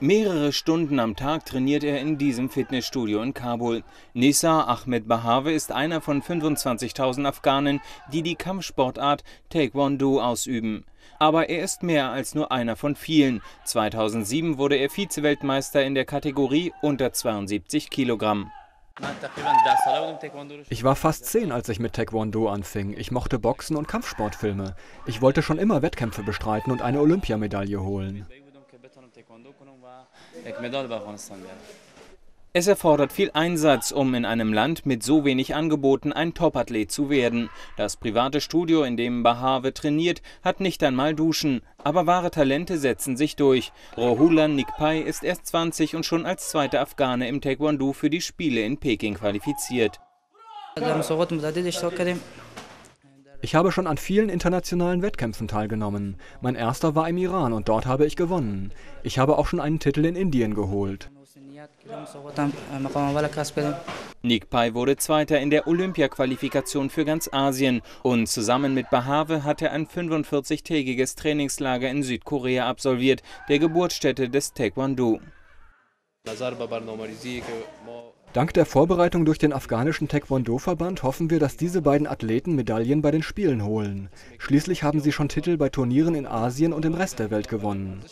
Mehrere Stunden am Tag trainiert er in diesem Fitnessstudio in Kabul. Nisa Ahmed Bahave ist einer von 25.000 Afghanen, die die Kampfsportart Taekwondo ausüben. Aber er ist mehr als nur einer von vielen. 2007 wurde er Vizeweltmeister in der Kategorie unter 72 Kilogramm. Ich war fast zehn, als ich mit Taekwondo anfing. Ich mochte Boxen und Kampfsportfilme. Ich wollte schon immer Wettkämpfe bestreiten und eine Olympiamedaille holen. Es erfordert viel Einsatz, um in einem Land mit so wenig Angeboten ein Topathlet zu werden. Das private Studio, in dem Bahave trainiert, hat nicht einmal Duschen. Aber wahre Talente setzen sich durch. Rohulan Nikpai ist erst 20 und schon als zweiter Afghane im Taekwondo für die Spiele in Peking qualifiziert. Ich habe schon an vielen internationalen Wettkämpfen teilgenommen. Mein erster war im Iran und dort habe ich gewonnen. Ich habe auch schon einen Titel in Indien geholt. Nick Pai wurde Zweiter in der Olympia-Qualifikation für ganz Asien und zusammen mit Bahave hat er ein 45-tägiges Trainingslager in Südkorea absolviert, der Geburtsstätte des Taekwondo. Dank der Vorbereitung durch den afghanischen Taekwondo-Verband hoffen wir, dass diese beiden Athleten Medaillen bei den Spielen holen. Schließlich haben sie schon Titel bei Turnieren in Asien und im Rest der Welt gewonnen.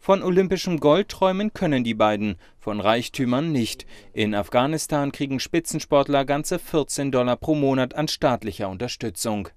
Von olympischem Gold träumen können die beiden, von Reichtümern nicht. In Afghanistan kriegen Spitzensportler ganze 14 Dollar pro Monat an staatlicher Unterstützung.